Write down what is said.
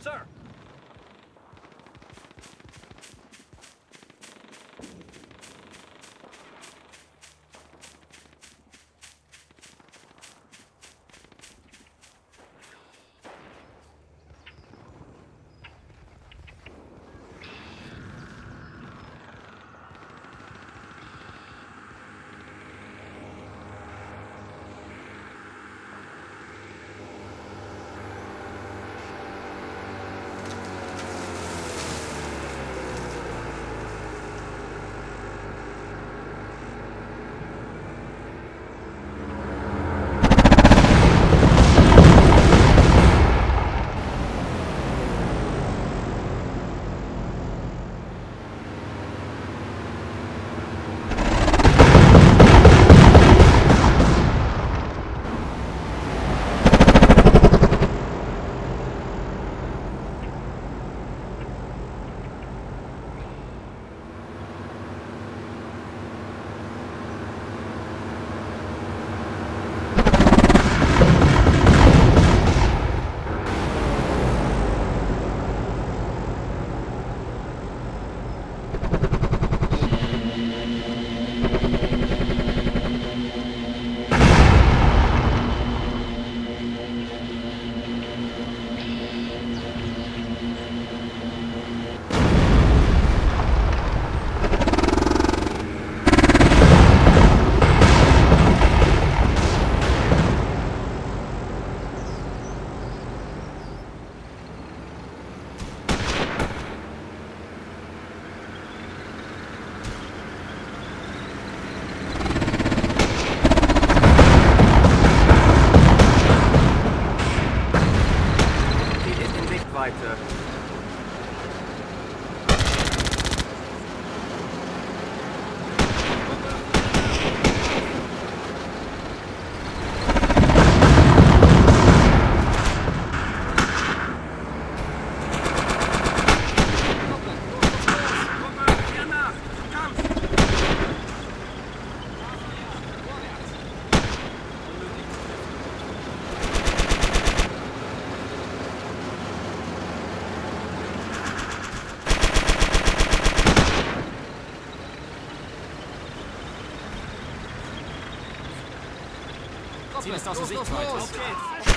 Sir, Ziel ist außer Sichtweite. Auf geht's.